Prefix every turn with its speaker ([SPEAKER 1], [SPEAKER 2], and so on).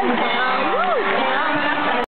[SPEAKER 1] Hi,